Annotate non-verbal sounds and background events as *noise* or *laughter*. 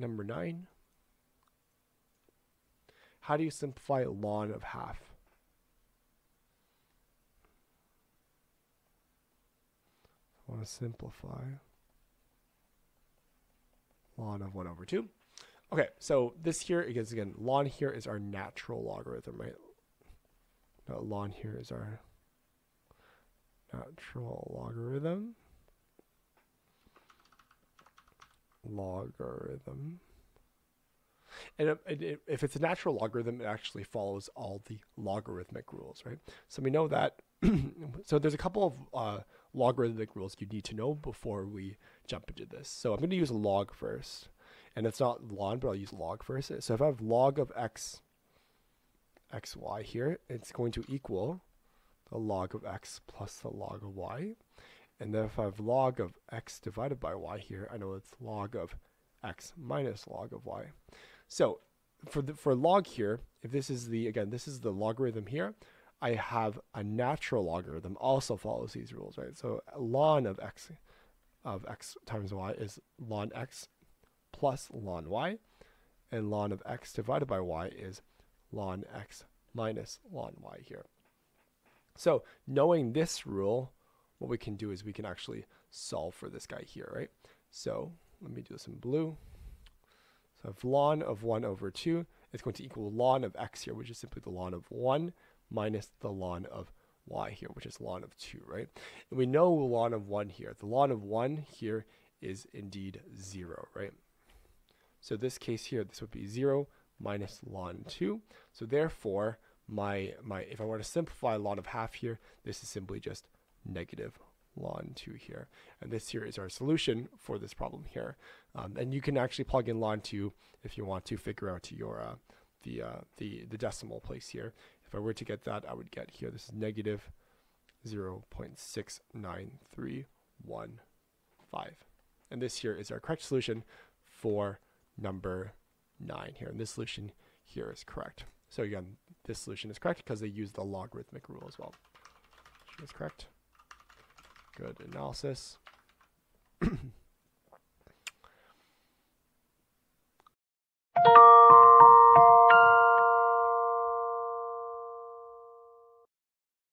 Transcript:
number 9. How do you simplify ln of half? I want to simplify ln of 1 over 2. Okay, so this here, again, ln here is our natural logarithm, right? No, ln here is our natural logarithm. Logarithm. And if it's a natural logarithm, it actually follows all the logarithmic rules, right? So we know that. *clears throat* so there's a couple of uh, logarithmic rules you need to know before we jump into this. So I'm going to use log first. And it's not ln, but I'll use log first. So if I have log of x, xy here, it's going to equal the log of x plus the log of y. And then if I have log of x divided by y here, I know it's log of x minus log of y. So for the, for log here, if this is the, again, this is the logarithm here, I have a natural logarithm also follows these rules, right? So ln of x of x times y is ln x plus ln y, and ln of x divided by y is ln x minus ln y here. So knowing this rule, what we can do is we can actually solve for this guy here, right? So let me do this in blue. So if ln of 1 over 2 is going to equal ln of x here, which is simply the ln of 1 minus the ln of y here, which is ln of 2, right? And we know ln of 1 here. The ln of 1 here is indeed 0, right? So this case here, this would be 0 minus ln 2. So therefore, my, my if I were to simplify ln of half here, this is simply just negative ln 2 here. And this here is our solution for this problem here. Um, and you can actually plug in ln 2 if you want to figure out to your uh, the, uh, the, the decimal place here. If I were to get that, I would get here, this is negative 0.69315. And this here is our correct solution for number 9 here. And this solution here is correct. So again, this solution is correct because they use the logarithmic rule as well. Is correct. Good analysis. *clears throat*